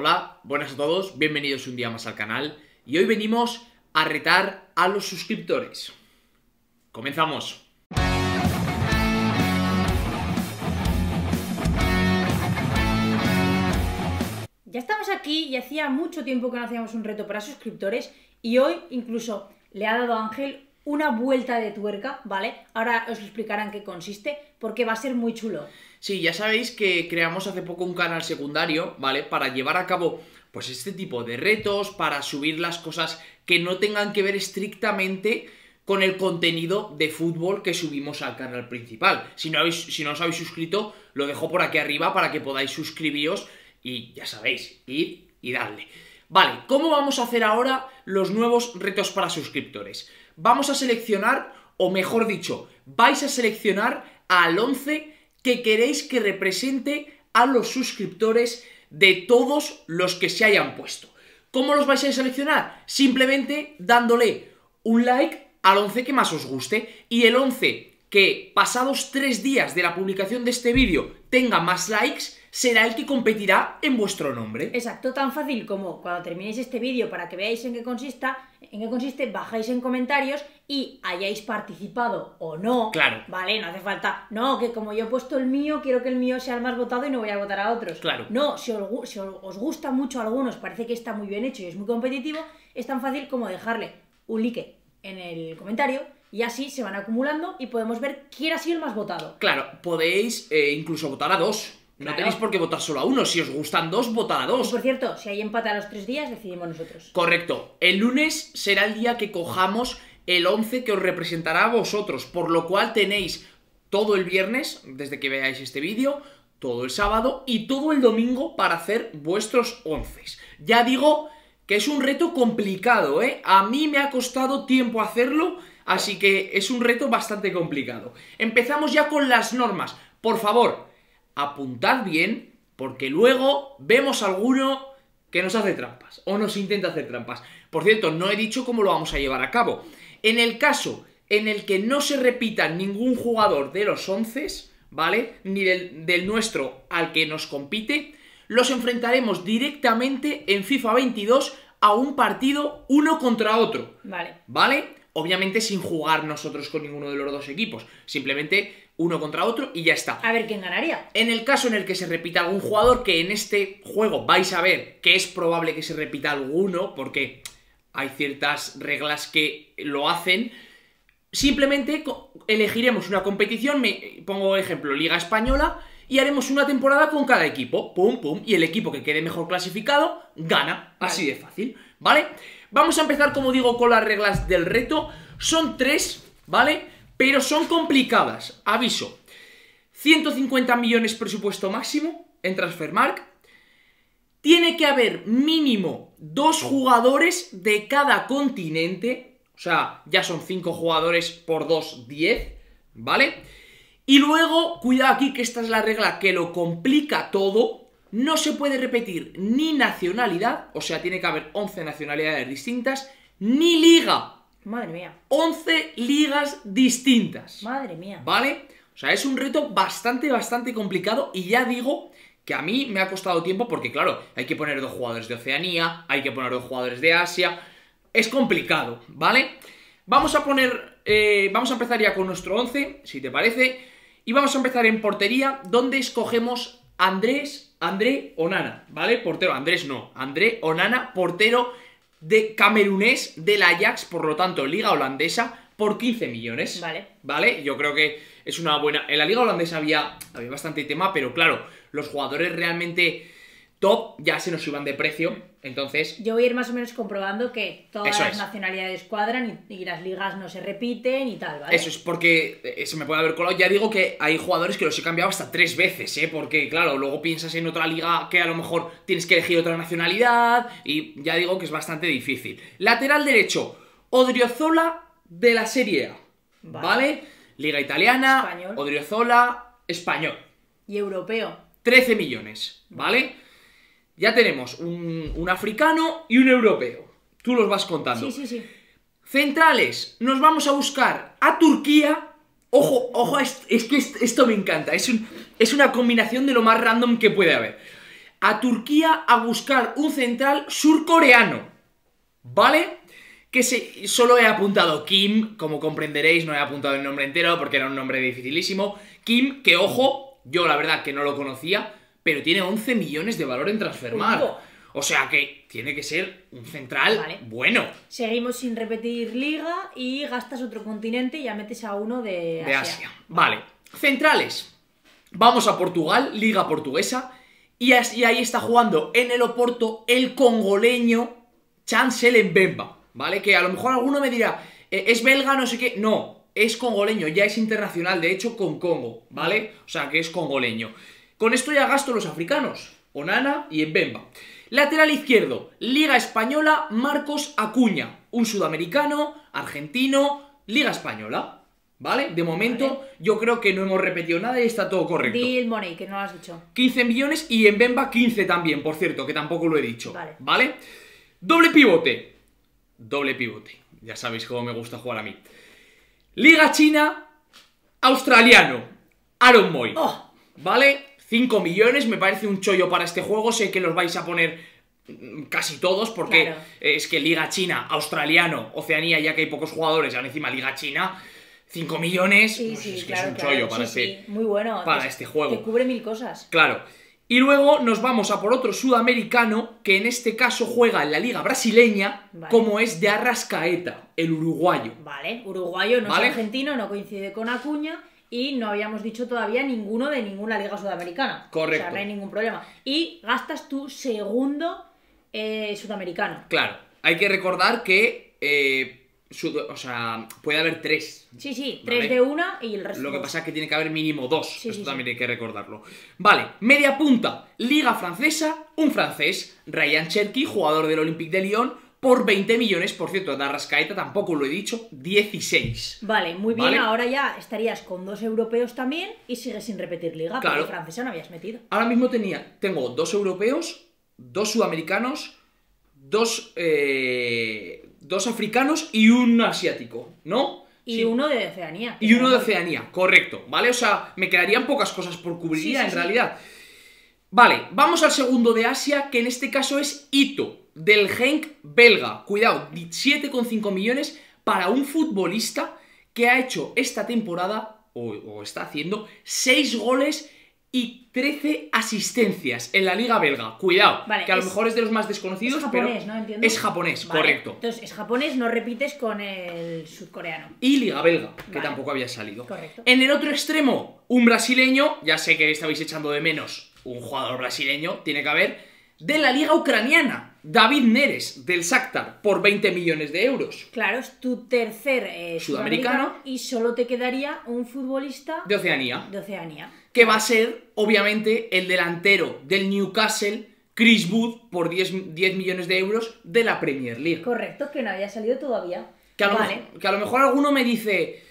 Hola, buenas a todos, bienvenidos un día más al canal y hoy venimos a retar a los suscriptores. Comenzamos. Ya estamos aquí y hacía mucho tiempo que no hacíamos un reto para suscriptores y hoy incluso le ha dado a Ángel una vuelta de tuerca, ¿vale? Ahora os explicarán qué consiste porque va a ser muy chulo. Sí, ya sabéis que creamos hace poco un canal secundario, ¿vale? Para llevar a cabo pues este tipo de retos, para subir las cosas que no tengan que ver estrictamente con el contenido de fútbol que subimos al canal principal. Si no, habéis, si no os habéis suscrito, lo dejo por aquí arriba para que podáis suscribiros y ya sabéis, id y darle. Vale, ¿cómo vamos a hacer ahora los nuevos retos para suscriptores? Vamos a seleccionar, o mejor dicho, vais a seleccionar al 11 que queréis que represente a los suscriptores de todos los que se hayan puesto. ¿Cómo los vais a seleccionar? Simplemente dándole un like al 11 que más os guste y el 11 que pasados 3 días de la publicación de este vídeo tenga más likes será el que competirá en vuestro nombre. Exacto, tan fácil como cuando terminéis este vídeo para que veáis en qué consista, en qué consiste, bajáis en comentarios y hayáis participado o no. Claro. Vale, no hace falta. No, que como yo he puesto el mío, quiero que el mío sea el más votado y no voy a votar a otros. Claro. No, si os, si os gusta mucho a algunos, parece que está muy bien hecho y es muy competitivo, es tan fácil como dejarle un like en el comentario y así se van acumulando y podemos ver quién ha sido el más votado. Claro, podéis eh, incluso votar a dos. No tenéis por qué votar solo a uno. Si os gustan dos, votad a Y dos. por cierto, si hay empate a los tres días, decidimos nosotros. Correcto. El lunes será el día que cojamos el 11 que os representará a vosotros. Por lo cual tenéis todo el viernes, desde que veáis este vídeo, todo el sábado y todo el domingo para hacer vuestros 11. Ya digo que es un reto complicado, ¿eh? A mí me ha costado tiempo hacerlo, así que es un reto bastante complicado. Empezamos ya con las normas. Por favor, apuntad bien, porque luego vemos alguno que nos hace trampas o nos intenta hacer trampas. Por cierto, no he dicho cómo lo vamos a llevar a cabo. En el caso en el que no se repita ningún jugador de los 11, ¿vale? Ni del, del nuestro al que nos compite, los enfrentaremos directamente en FIFA 22 a un partido uno contra otro. Vale. ¿Vale? Obviamente sin jugar nosotros con ninguno de los dos equipos. Simplemente uno contra otro y ya está. A ver quién ganaría. En el caso en el que se repita algún jugador, que en este juego vais a ver que es probable que se repita alguno, porque hay ciertas reglas que lo hacen, simplemente elegiremos una competición, me pongo ejemplo, Liga Española, y haremos una temporada con cada equipo, pum, pum, y el equipo que quede mejor clasificado gana, así de fácil, ¿vale? Vamos a empezar, como digo, con las reglas del reto, son tres, ¿vale? Pero son complicadas, aviso. 150 millones presupuesto máximo en Transfermarkt. Tiene que haber mínimo dos jugadores de cada continente. O sea, ya son 5 jugadores por 2, 10. ¿Vale? Y luego, cuidado aquí que esta es la regla que lo complica todo. No se puede repetir ni nacionalidad, o sea, tiene que haber 11 nacionalidades distintas, ni liga. Madre mía. 11 ligas distintas. Madre mía. ¿Vale? O sea, es un reto bastante, bastante complicado y ya digo que a mí me ha costado tiempo porque, claro, hay que poner dos jugadores de Oceanía, hay que poner dos jugadores de Asia. Es complicado, ¿vale? Vamos a poner, eh, vamos a empezar ya con nuestro 11, si te parece, y vamos a empezar en portería, donde escogemos Andrés, André Onana, ¿vale? Portero, Andrés no, André Onana, portero de camerunés del Ajax, por lo tanto, liga holandesa, por 15 millones. Vale. ¿Vale? Yo creo que es una buena. En la liga holandesa había, había bastante tema, pero claro, los jugadores realmente top ya se nos iban de precio. Entonces, Yo voy a ir más o menos comprobando que todas las es. nacionalidades cuadran y, y las ligas no se repiten y tal, ¿vale? eso es porque eh, se me puede haber colado. Ya digo que hay jugadores que los he cambiado hasta tres veces, ¿eh? Porque, claro, luego piensas en otra liga que a lo mejor tienes que elegir otra nacionalidad. Y ya digo que es bastante difícil. Lateral derecho, Odriozola de la Serie A. Vale. ¿Vale? Liga italiana, Español. Odriozola, español. Y europeo. 13 millones, ¿vale? Ya tenemos un, un africano y un europeo. Tú los vas contando. Sí, sí, sí. Centrales, nos vamos a buscar a Turquía. Ojo, ojo, es, es que est- esto me encanta. Es, un- es una combinación de lo más random que puede haber. a Turquía a buscar un central surcoreano. ¿Vale? Que se, solo he apuntado Kim, como comprenderéis, no he apuntado el nombre entero porque era un nombre dificilísimo. Kim, que ojo, yo la verdad que no lo conocía, pero tiene 11 millones de valor en Transfermarkt. Ojo. O sea que tiene que ser un central Vale. bueno Seguimos sin repetir liga y gastas otro continente y ya metes a uno de Asia. de Asia. Vale. Centrales. Vamos a Portugal, Liga Portuguesa. Y ahí está jugando en el Oporto el congoleño Chancel Mbemba. ¿Vale? Que a lo mejor alguno me dirá, "Eh, es belga, no sé qué. No, es congoleño, ya es internacional, de hecho, con Congo. ¿Vale? O sea que es congoleño. Con esto ya gasto los africanos. Onana y Mbemba. Lateral izquierdo, Liga Española, Marcos Acuña. Un sudamericano, argentino, Liga Española. ¿Vale? De momento, yo creo que no hemos repetido nada y está todo correcto. Di el money, que no lo has dicho. 15 millones y en Bemba 15 también, por cierto, que tampoco lo he dicho. Vale. Doble pivote. Doble pivote. Ya sabéis cómo me gusta jugar a mí. Liga China, australiano. Aaron Moy. ¡Oh! ¿Vale? 5 millones, me parece un chollo para este juego. Sé que los vais a poner mm, casi todos, porque Claro. es que Liga China, Australiano, Oceanía, ya que hay pocos jugadores, ahora encima Liga China, 5 millones, Sí, pues sí, es que claro. es un claro. chollo para Sí, este. Muy bueno. para Te- este juego. Te cubre mil cosas. Claro. Y luego nos vamos a por otro sudamericano que en este caso juega en la liga brasileña, Vale. como es de Arrascaeta, el uruguayo. Vale, uruguayo no Vale. es argentino, no coincide con Acuña y no habíamos dicho todavía ninguno de ninguna liga sudamericana. Correcto. O sea, no hay ningún problema. Y gastas tu segundo eh, sudamericano. Claro, hay que recordar que, eh, sud- o sea, puede haber tres. Sí, sí, tres de una y el resto. Lo que pasa es que tiene que haber mínimo dos. Sí, Esto sí, también sí. hay que recordarlo. Vale, media punta, Liga Francesa, un francés, Ryan Cherky, jugador del Olympique de Lyon, por 20 millones. Por cierto, de Arrascaeta tampoco lo he dicho, 16. Vale, muy bien. Vale. Ahora ya estarías con dos europeos también y sigues sin repetir liga, Claro. porque francesa no habías metido. Ahora mismo tenía, tengo dos europeos, dos sudamericanos, dos, eh, dos africanos y un asiático, ¿no? Y Sí. uno de Oceanía. Y uno de Oceanía, correcto, ¿vale? O sea, me quedarían pocas cosas por cubrir Sí, en realidad. Vale, vamos al segundo de Asia, que en este caso es Ito, del Genk belga. Cuidado, 7,5 millones para un futbolista que ha hecho esta temporada, o, o está haciendo, 6 goles y 13 asistencias en la liga belga. Cuidado, Vale, que a lo es- mejor es de los más Es desconocidos, japonés, pero ¿no? Entiendo. es japonés, Vale, correcto. Entonces, es japonés, no repites con el sudcoreano. y Liga Belga, que Vale. tampoco había salido. Correcto. En el otro extremo, un brasileño, ya sé que estabais echando de menos un jugador brasileño, tiene que haber, de la Liga Ucraniana, David Neres, del Shakhtar, por 20 millones de euros. Claro, es tu tercer eh, Sudamericano. sudamericano y solo te quedaría un futbolista De Oceanía. de Oceanía. Que va a ser, obviamente, el delantero del Newcastle, Chris Wood, por 10, 10 millones de euros de la Premier League. Correcto, que no había salido todavía. Que a, lo vale. mejor, que a lo mejor alguno me dice,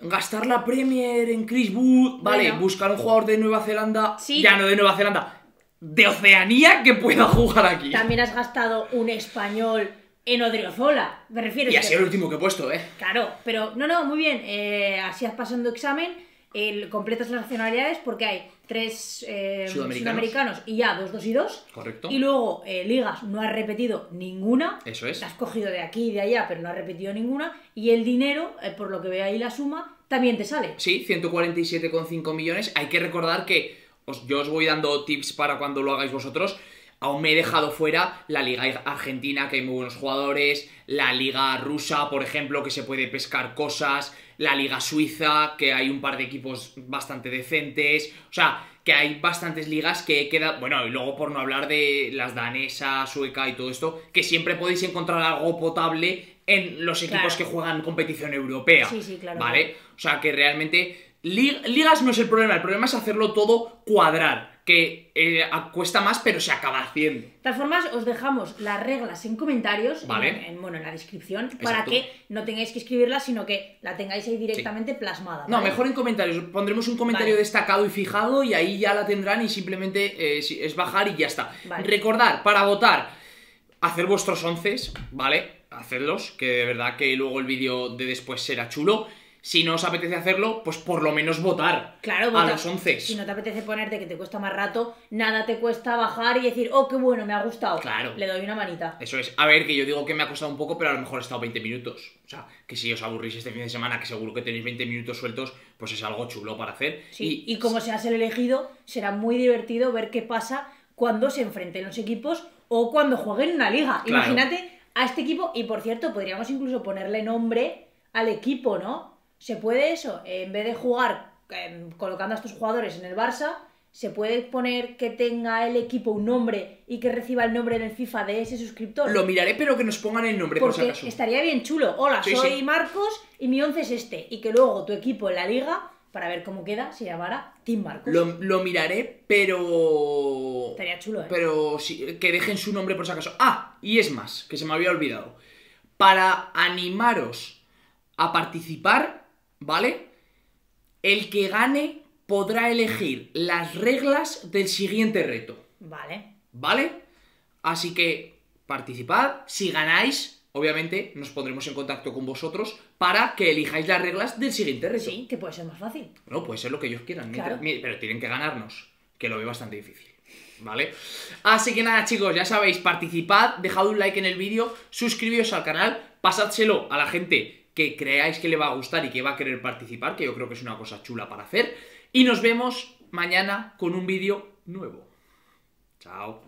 gastar la Premier en Chris Wood, vale, Bueno. buscar un jugador de Nueva Zelanda, Sí. ya no de Nueva Zelanda, de Oceanía que pueda jugar aquí. También has gastado un español en Odriozola. Me refiero Y es ha que- el último que he puesto, ¿eh? Claro, pero no, no, muy bien. eh, así has pasando examen, el, completas las nacionalidades porque hay tres eh, Sudamericanos. sudamericanos y ya dos, dos y dos. Correcto. Y luego eh, ligas no has repetido ninguna. Eso es. La has cogido de aquí y de allá, pero no has repetido ninguna. Y el dinero, por lo que veo ahí la suma, también te sale. Sí, 147,5 millones. Hay que recordar que os- yo os voy dando tips para cuando lo hagáis vosotros. Aún me he dejado fuera la Liga Argentina, que hay muy buenos jugadores, la Liga Rusa, por ejemplo, que se puede pescar cosas, la Liga Suiza, que hay un par de equipos bastante decentes, o sea, que hay bastantes ligas que queda, bueno, y luego por no hablar de las danesa, sueca y todo esto, que siempre podéis encontrar algo potable en los equipos Claro. que juegan competición europea. Sí, sí, claro. ¿Vale? O sea que realmente li- ligas no es el problema, el problema es hacerlo todo cuadrar, que eh, cuesta más pero se acaba haciendo. De todas formas, os dejamos las reglas en comentarios, Vale. en, en- bueno, en la descripción, para que no tengáis que escribirlas, sino que la tengáis ahí directamente plasmada. No, mejor en comentarios, pondremos un comentario Vale. destacado y fijado y ahí ya la tendrán y simplemente eh, es bajar y ya está. Recordar, para votar, hacer vuestros onces, ¿vale? Hacedlos, que de verdad que luego el vídeo de después será chulo. Si no os apetece hacerlo, pues por lo menos votar Claro, a vota. los 11. Si no te apetece ponerte que te cuesta más rato, nada te cuesta bajar y decir, oh, qué bueno, me ha gustado. Claro. Le doy una manita. Eso es. A ver, que yo digo que me ha costado un poco, pero a lo mejor he estado 20 minutos. O sea, que si os aburrís este fin de semana, que seguro que tenéis 20 minutos sueltos, pues es algo chulo para hacer. Sí, y, como seas el elegido, será muy divertido ver qué pasa cuando se enfrenten los equipos o cuando jueguen una liga. Claro. Imagínate a este equipo, y por cierto, podríamos incluso ponerle nombre al equipo, ¿no? Se puede eso, en vez de jugar em, colocando a estos jugadores en el Barça, se puede poner que tenga el equipo un nombre y que reciba el nombre en el FIFA de ese suscriptor. Lo miraré, pero que nos pongan el nombre, por si acaso. estaría bien chulo. Hola, Sí, soy sí. Marcos y mi once es este. Y que luego tu equipo en la liga, para ver cómo queda, se llamara Team Marcos. Lo, lo miraré, pero. Estaría chulo, ¿eh? Pero sí, que dejen su nombre por si acaso. Ah, y es más, que se me había olvidado. Para animaros a participar, ¿vale? El que gane podrá elegir las reglas del siguiente reto, Vale. ¿vale? Así que participad. Si ganáis, obviamente nos pondremos en contacto con vosotros para que elijáis las reglas del siguiente reto. Sí, que puede ser más fácil. Bueno, puede ser lo que ellos quieran, Claro. mientras- pero tienen que ganarnos, que lo veo bastante difícil. ¿Vale? Así que nada, chicos, ya sabéis, participad, dejad un like en el vídeo, suscribíos al canal, pasádselo a la gente que creáis que le va a gustar y que va a querer participar, que yo creo que es una cosa chula para hacer. Y nos vemos mañana con un vídeo nuevo. Chao.